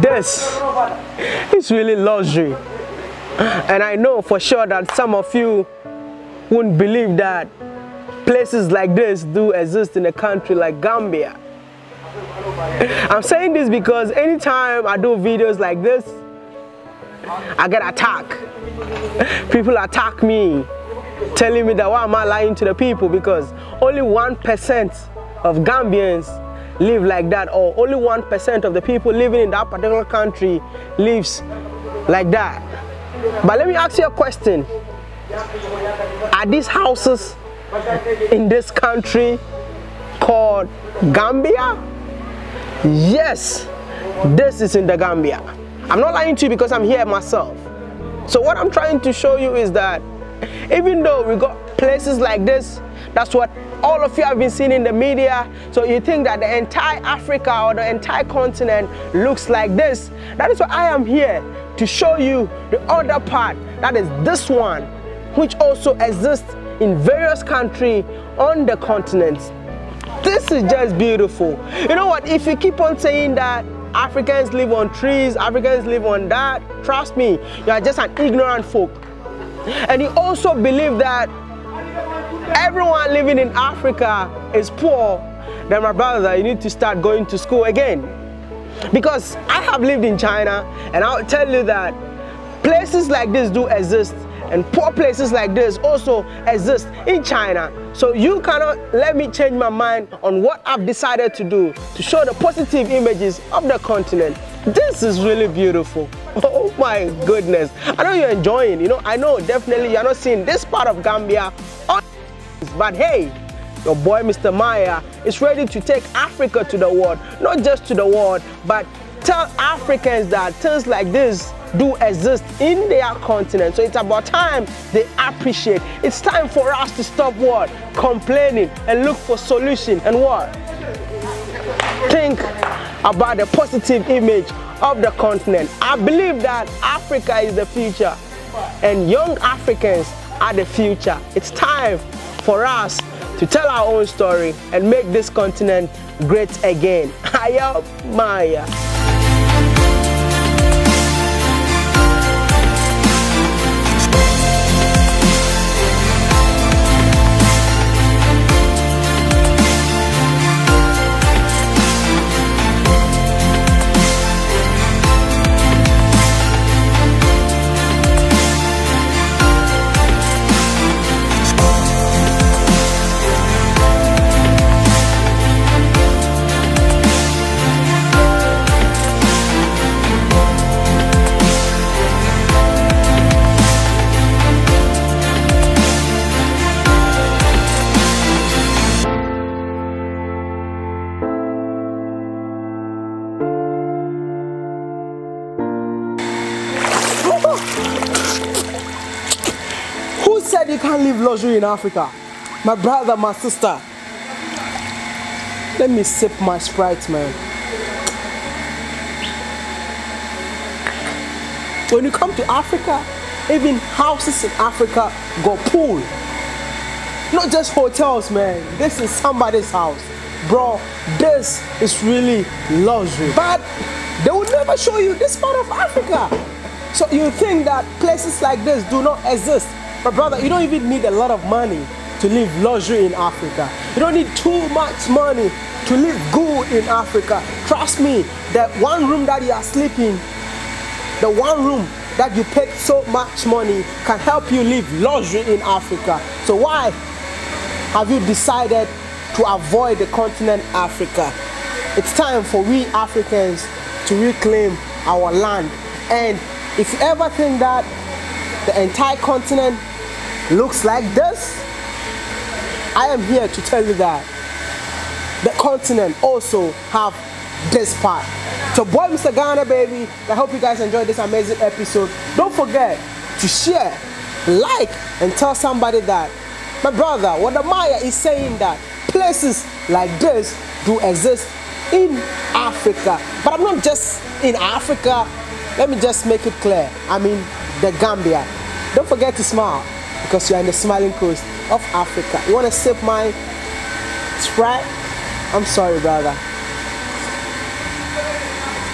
this is really luxury. And I know for sure that some of you wouldn't believe that places like this do exist in a country like Gambia. I'm saying this because anytime I do videos like this, I get attacked. People attack me, telling me that why am I lying to the people because only 1% of Gambians live like that or only 1% of the people living in that particular country lives like that. But let me ask you a question. Are these houses in this country called Gambia? Yes, this is in the Gambia. I'm not lying to you because I'm here myself. So what I'm trying to show you is that even though we got places like this, that's what all of you have been seeing in the media. So you think that the entire Africa or the entire continent looks like this. That is why I am here to show you the other part. That is this one, which also exists in various countries on the continent. This is just beautiful. You know what? If you keep on saying that Africans live on trees, Africans live on that, trust me, you are just an ignorant folk. And you also believe that everyone living in Africa is poor, then my brother, you need to start going to school again. Because I have lived in China and I'll tell you that places like this do exist and poor places like this also exist in China. So you cannot let me change my mind on what I've decided to do to show the positive images of the continent. This is really beautiful. Oh my goodness. I know you're enjoying, you know, I know definitely you're not seeing this part of Gambia but hey, your boy Mr. Maya is ready to take Africa to the world, not just to the world, but tell Africans that things like this do exist in their continent. So it's about time they appreciate. It's time for us to stop what? Complaining and look for solution and what? Think about the positive image of the continent. I believe that Africa is the future and young Africans are the future. It's time for us to tell our own story and make this continent great again. Aya Maya. Said you can't live luxury in Africa? My brother, my sister. Let me sip my Sprite, man. When you come to Africa, even houses in Africa got pool. Not just hotels, man. This is somebody's house. Bro, this is really luxury. But they will never show you this part of Africa. So you think that places like this do not exist. But brother, you don't even need a lot of money to live luxury in Africa. You don't need too much money to live good in Africa. Trust me, that one room that you are sleeping, the one room that you paid so much money can help you live luxury in Africa. So why have you decided to avoid the continent Africa? It's time for we Africans to reclaim our land. And if you ever think that the entire continent looks like this, I am here to tell you that the continent also have this part. So boy Mr. Ghana baby, I hope you guys enjoyed this amazing episode. Don't forget to share, like, and tell somebody that my brother, what the Maya is saying that places like this do exist in Africa. But I'm not just in Africa. Let me just make it clear. I mean the Gambia. Don't forget to smile because you're in the smiling coast of Africa. You want to sip my Sprite? I'm sorry, brother.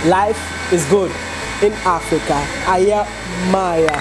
life is good in Africa. Aya Maya.